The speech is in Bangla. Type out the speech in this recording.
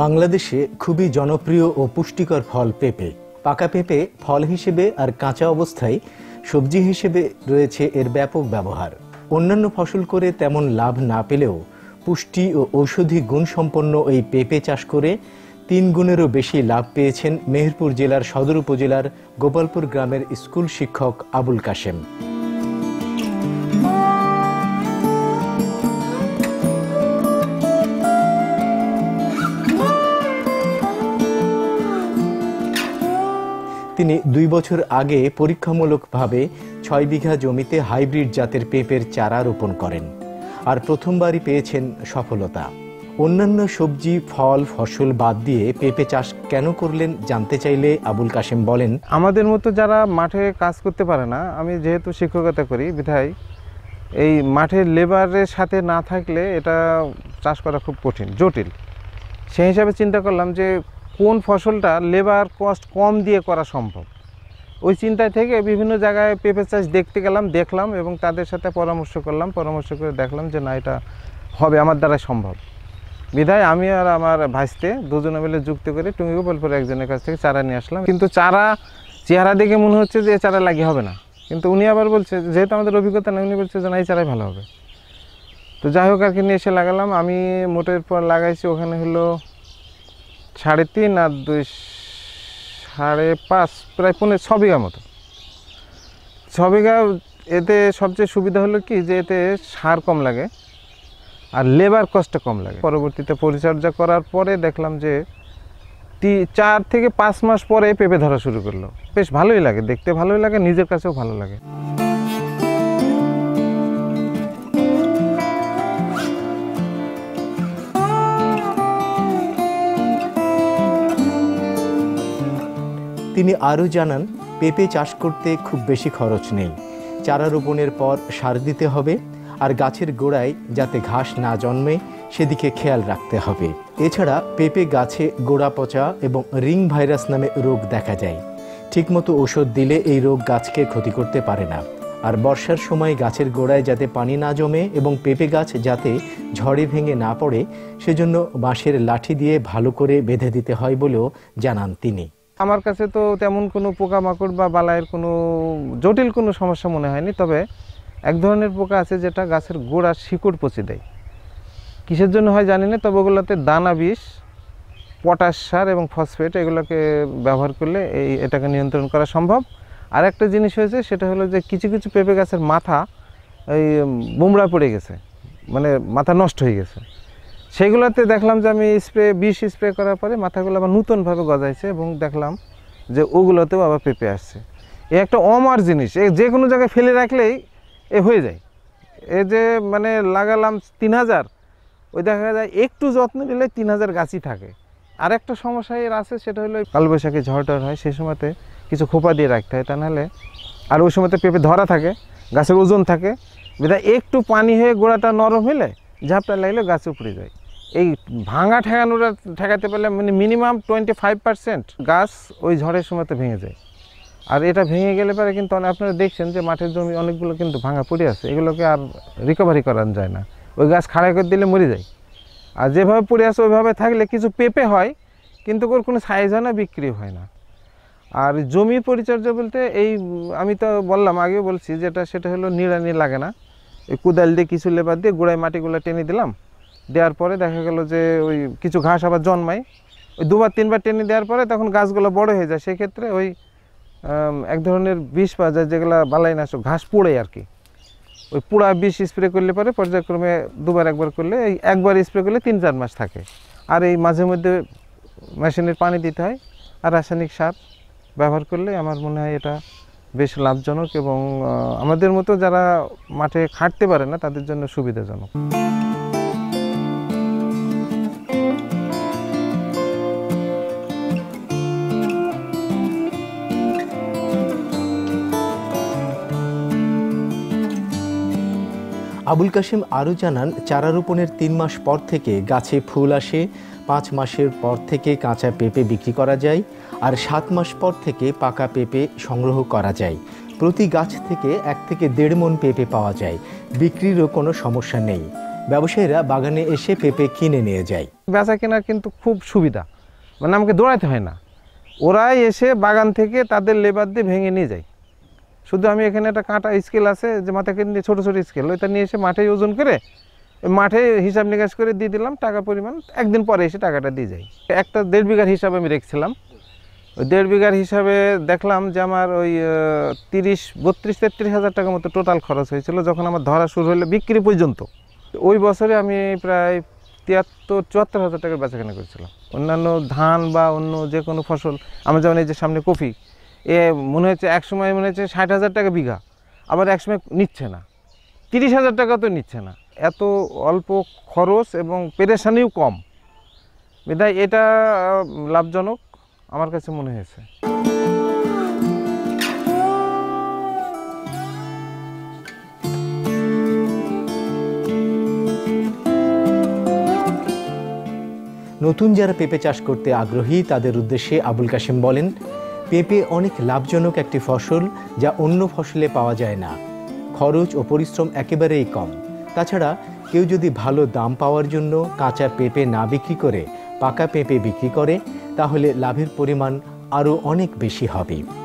বাংলাদেশে খুবই জনপ্রিয় ও পুষ্টিকর ফল পেঁপে। পাকা পেঁপে ফল হিসেবে আর কাঁচা অবস্থায় সবজি হিসেবে রয়েছে এর ব্যাপক ব্যবহার। অন্যান্য ফসল করে তেমন লাভ না পেলেও পুষ্টি ও ঔষধি গুণসম্পন্ন এই পেঁপে চাষ করে তিন গুণেরও বেশি লাভ পেয়েছেন মেহেরপুর জেলার সদর উপজেলার গোপালপুর গ্রামের স্কুল শিক্ষক আবুল কাশেম। তিনি দুই বছর আগে পরীক্ষামূলকভাবে ছয় বিঘা জমিতে হাইব্রিড জাতের পেঁপের চারা রোপণ করেন আর প্রথমবারই পেয়েছেন সফলতা। অন্যান্য সবজি, ফল, ফসল বাদ দিয়ে পেঁপে চাষ কেন করলেন জানতে চাইলে আবুল কাশেম বলেন, আমাদের মতো যারা মাঠে কাজ করতে পারে না, আমি যেহেতু শিক্ষকতা করি বিধায়, এই মাঠের লেবারের সাথে না থাকলে এটা চাষ করা খুব কঠিন, জটিল। সেই হিসাবে চিন্তা করলাম যে কোন ফসলটা লেবার কস্ট কম দিয়ে করা সম্ভব? ওই চিন্তায় থেকে বিভিন্ন জায়গায় পেঁপে চাষ দেখতে গেলাম, দেখলাম এবং তাদের সাথে পরামর্শ করলাম, পরামর্শ করে দেখলাম যে না, এটা হবে আমার দ্বারা সম্ভব। বিধায় আমি আর আমার ভাইস্তে দুজনে মিলে যুক্ত করে টুঙ্গি গোপালপুরে একজনের কাছ থেকে চারা নিয়ে আসলাম। কিন্তু চারা চেহারা দেখে মনে হচ্ছে যে চারা লাগিয়ে হবে না। কিন্তু উনি আবার বলছে, যেহেতু আমাদের অভিজ্ঞতা নেই, উনি বলছে যে না, এই চারাই ভালো হবে। তো যাই হোক আর কি, নিয়ে এসে লাগালাম। আমি মোটের পর লাগাইছি, ওখানে হলো সাড়ে তিন আর দুই সাড়ে পাঁচ, প্রায় পনেরো ছ বিঘা মতো। ছ বিঘা এতে সবচেয়ে সুবিধা হলো কি যে এতে সার কম লাগে আর লেবার কষ্ট কম লাগে। পরবর্তীতে পরিচর্যা করার পরে দেখলাম যে তি- চার থেকে পাঁচ মাস পরে পেঁপে ধরা শুরু করল। বেশ ভালোই লাগে, দেখতে ভালোই লাগে, নিজের কাছেও ভালো লাগে। তিনি আরও জানান, পেঁপে চাষ করতে খুব বেশি খরচ নেই। চারা রোপণের পর সার দিতে হবে, আর গাছের গোড়ায় যাতে ঘাস না জন্মে, সেদিকে খেয়াল রাখতে হবে। এছাড়া পেঁপে গাছে গোড়া পচা এবং রিং ভাইরাস নামে রোগ দেখা যায়। ঠিকমতো ওষুধ দিলে এই রোগ গাছকে ক্ষতি করতে পারে না। আর বর্ষার সময় গাছের গোড়ায় যাতে পানি না জমে এবং পেঁপে গাছ যাতে ঝড়ে ভেঙে না পড়ে, সেজন্য বাঁশের লাঠি দিয়ে ভালো করে বেঁধে দিতে হয় বলেও জানান তিনি। আমার কাছে তো তেমন কোনো পোকামাকড় বা বালাইয়ের কোনো জটিল কোনো সমস্যা মনে হয়নি, তবে এক ধরনের পোকা আছে যেটা গাছের গোড়া শিকড় পচে দেয়। কিসের জন্য হয় জানি না, তবে ওগুলোতে দানা বিষ, পটাশ সার এবং ফসফেট এগুলোকে ব্যবহার করলে এই এটাকে নিয়ন্ত্রণ করা সম্ভব। আর একটা জিনিস হয়েছে, সেটা হলো যে কিছু কিছু পেঁপে গাছের মাথা এই বুমড়া পড়ে গেছে মানে মাথা নষ্ট হয়ে গেছে। সেগুলোতে দেখলাম যে আমি স্প্রে, বিষ স্প্রে করার পরে মাথাগুলো আবার নতুনভাবে গজাইছে এবং দেখলাম যে ওগুলোতেও আবার পেঁপে আসছে। এ একটা অমার জিনিস, এ যে কোনো জায়গায় ফেলে রাখলেই এ হয়ে যায়। এ যে মানে লাগালাম তিন হাজার, ওই দেখা যায় একটু যত্ন নিলে তিন হাজার গাছই থাকে। আর একটা সমস্যা এর আছে, সেটা হলো কালবৈশাখী ঝড় হয় সেই সময়তে কিছু খোপা দিয়ে রাখতে হয়, তা নাহলে আর ওই সময়তে পেঁপে ধরা থাকে, গাছের ওজন থাকে, বিধায় একটু পানি হয়ে গোড়াটা নরম হলে ঝাপটা লাগলে গাছ উপড়ে যায়। এই ভাঙা ঠেকানোটা ঠেকাতে পারলে মানে মিনিমাম টোয়েন্টি ফাইভ পার্সেন্ট গাছ ওই ঝড়ের সময়তে ভেঙে যায়। আর এটা ভেঙে গেলে পরে কিন্তু আপনারা দেখছেন যে মাঠের জমি অনেকগুলো কিন্তু ভাঙা পড়ে আছে, এগুলোকে আর রিকভারি করা যায় না। ওই গাছ খাড়াই করে দিলে মরে যায়। আর যেভাবে পড়ে আছে ওইভাবে থাকলে কিছু পেঁপে হয়, কিন্তু ওর কোনো সাইজ হয় না, বিক্রি হয় না। আর জমি পরিচর্যা বলতে এই, আমি তো বললাম, আগেও বলছি যেটা সেটা হলো নিড়ানি লাগে না। এই কোদাল দিয়ে কিছু লেবার দিয়ে গোড়ায় মাটিগুলো টেনে দিলাম দেওয়ার পরে দেখা গেল যে ওই কিছু ঘাস আবার জন্মায়। ওই দুবার, তিনবার টেনে দেওয়ার পরে তখন গাছগুলো বড় হয়ে যায়। সেক্ষেত্রে ওই এক ধরনের বিষ পাওয়া যায়, যেগুলো বালাইনাশক, ঘাস পোড়ে আর কি। ওই পোড়া বিষ স্প্রে করলে পরে পর্যায়ক্রমে দুবার, একবার করলে এই একবার স্প্রে করলে তিন, চার মাস থাকে। আর এই মাঝে মধ্যে মেশিনের পানি দিতে হয় আর রাসায়নিক সার ব্যবহার করলে আমার মনে হয় এটা বেশ লাভজনক এবং আমাদের মতো যারা মাঠে খাটতে পারে না, তাদের জন্য সুবিধাজনক। আবুল কাশিম আরও জানান, চারা রোপণের তিন মাস পর থেকে গাছে ফুল আসে, পাঁচ মাসের পর থেকে কাঁচা পেঁপে বিক্রি করা যায় আর সাত মাস পর থেকে পাকা পেঁপে সংগ্রহ করা যায়। প্রতি গাছ থেকে এক থেকে দেড় মন পেঁপে পাওয়া যায়। বিক্রিরও কোনো সমস্যা নেই। ব্যবসায়ীরা বাগানে এসে পেঁপে কিনে নিয়ে যায়। বেচা কেনার কিন্তু খুব সুবিধা। মানে আমাকে দৌড়াতে হয় না। ওরাই এসে বাগান থেকে তাদের লেবার দিয়ে ভেঙে নিয়ে যায়। শুধু আমি এখানে একটা কাঁটা স্কেল আছে যে মাথাকে নিয়ে ছোটো ছোটো স্কেল। ওইটা নিয়ে এসে মাঠে ওজন করে, মাঠে হিসাব নিকাশ করে দিয়ে দিলাম টাকা পরিমাণ। একদিন পরে এসে টাকাটা দিয়ে যাই। একটা দেড় বিঘার হিসাব আমি রেখেছিলাম। ওই দেড় বিঘার হিসাবে দেখলাম যে আমার ওই তিরিশ, বত্রিশ, তেত্রিশ হাজার টাকার মতো টোটাল খরচ হয়েছিল যখন আমার ধরা শুরু হলো বিক্রি পর্যন্ত। ওই বছরে আমি প্রায় তিয়াত্তর, চুয়াত্তর হাজার টাকার বেচাকেনা করেছিলাম। অন্যান্য ধান বা অন্য যে কোনো ফসল, আমার যেমন এই যে সামনে কফি এ মনে হচ্ছে এক সময় মনে হচ্ছে ষাট হাজার টাকা বিঘা, আবার এক সময় নিচ্ছে না। তিরিশ হাজার টাকা তো নিচ্ছে না। এত অল্প খরচ এবং পেরেশানিও কম। বিধায় এটা লাভজনক আমার কাছে মনে হয়েছে। নতুন যারা পেঁপে চাষ করতে আগ্রহী, তাদের উদ্দেশ্যে আবুল কাশিম বলেন পেঁপে অনেক লাভজনক একটি ফসল যা অন্য ফসলে পাওয়া যায় না। খরচ ও পরিশ্রম একেবারেই কম। তাছাড়া কেউ যদি ভালো দাম পাওয়ার জন্য কাঁচা পেঁপে না বিক্রি করে, পাকা পেঁপে বিক্রি করে, তাহলে লাভের পরিমাণ আরও অনেক বেশি হবে।